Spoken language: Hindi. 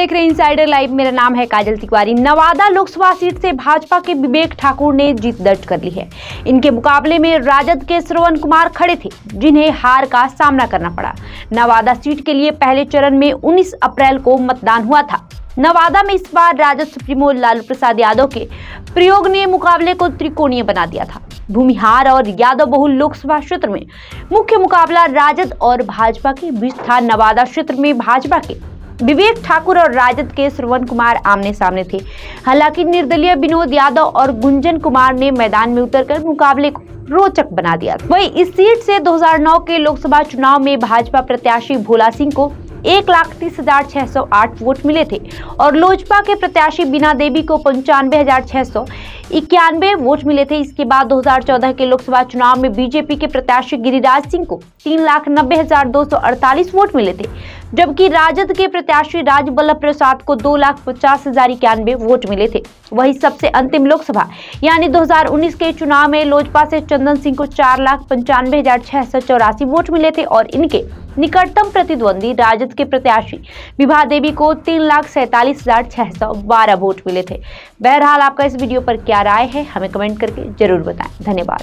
देख रहे हैं इनसाइडर लाइव मेरा नाम है काजल तिवारी। नवादा लोकसभा सीट से भाजपा के विवेक ठाकुर ने जीत दर्ज कर ली है। इनके मुकाबले में राजद के श्रवण कुमार खड़े थे, जिन्हें हार का सामना करना पड़ा। नवादा सीट के लिए पहले चरण में 19 अप्रैल को मतदान हुआ था। नवादा में इस बार राजद सुप्रीमो लालू प्रसाद यादव के प्रयोग ने मुकाबले को त्रिकोणीय बना दिया था। भूमिहार और यादव बहुल लोकसभा क्षेत्र में मुख्य मुकाबला राजद और भाजपा के बीच था। नवादा क्षेत्र में भाजपा के विवेक ठाकुर और राजद के श्रवण कुमार आमने सामने थे। हालाँकि निर्दलीय विनोद यादव और गुंजन कुमार ने मैदान में उतरकर मुकाबले को रोचक बना दिया। वही इस सीट से 2009 के लोकसभा चुनाव में भाजपा प्रत्याशी भोला सिंह को एक लाख तीस हज़ार छह सौ आठ वोट मिले थे और लोजपा के प्रत्याशी बीना देवी को पंचानवे हज़ार छह सौ इक्यानवे वोट मिले थे। इसके बाद 2014 के लोकसभा चुनाव में बीजेपी के प्रत्याशी गिरिराज सिंह को तीन लाख नब्बे हज़ार दो सौ अड़तालीस वोट मिले थे, जबकि राजद के प्रत्याशी राज वल्लभ प्रसाद को दो लाख पचास हज़ार इक्यानवे वोट मिले थे। वही सबसे अंतिम लोकसभा, यानी 2019 के चुनाव में लोजपा से चंदन सिंह को चार लाख पंचानवे हज़ार छह सौ चौरासी वोट मिले थे और इनके निकटतम प्रतिद्वंदी राजद के प्रत्याशी विभा देवी को तीन लाख सैतालीस हज़ार छह सौ बारह वोट मिले थे। बहरहाल, आपका इस वीडियो पर क्या राय है, हमें कमेंट करके ज़रूर बताएँ। धन्यवाद।